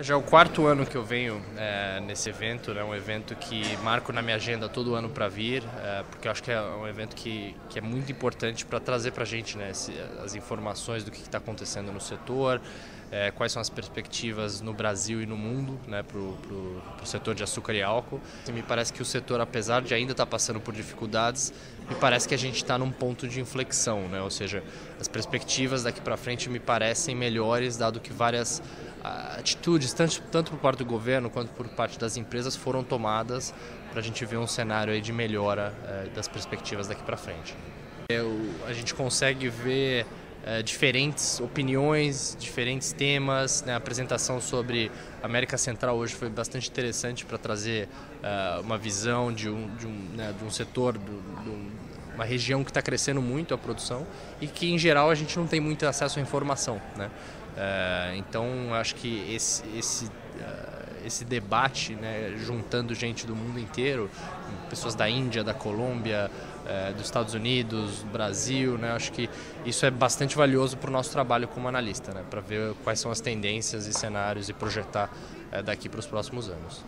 Já é o quarto ano que eu venho é, nesse evento, é né, um evento que marco na minha agenda todo ano para vir, é, porque eu acho que é um evento que, que é muito importante para trazer para a gente né, as informações do que está acontecendo no setor, é, quais são as perspectivas no Brasil e no mundo né, para o setor de açúcar e álcool. E me parece que o setor, apesar de ainda estar tá passando por dificuldades, me parece que a gente está num ponto de inflexão, né? ou seja, as perspectivas daqui para frente me parecem melhores, dado que várias atitudes, tanto, tanto por parte do governo quanto por parte das empresas, foram tomadas para a gente ver um cenário de melhora é, das perspectivas daqui para frente. Eu, a gente consegue ver é, diferentes opiniões, diferentes temas. Né? A apresentação sobre América Central hoje foi bastante interessante para trazer uh, uma visão de um, de um, né, de um setor, de, de uma região que está crescendo muito a produção e que, em geral, a gente não tem muito acesso à informação. Né? Uh, então, acho que esse, esse, uh, esse debate, né, juntando gente do mundo inteiro, pessoas da Índia, da Colômbia, uh, dos Estados Unidos, Brasil, né, acho que isso é bastante valioso para o nosso trabalho como analista, né, para ver quais são as tendências e cenários e projetar daqui para os próximos anos.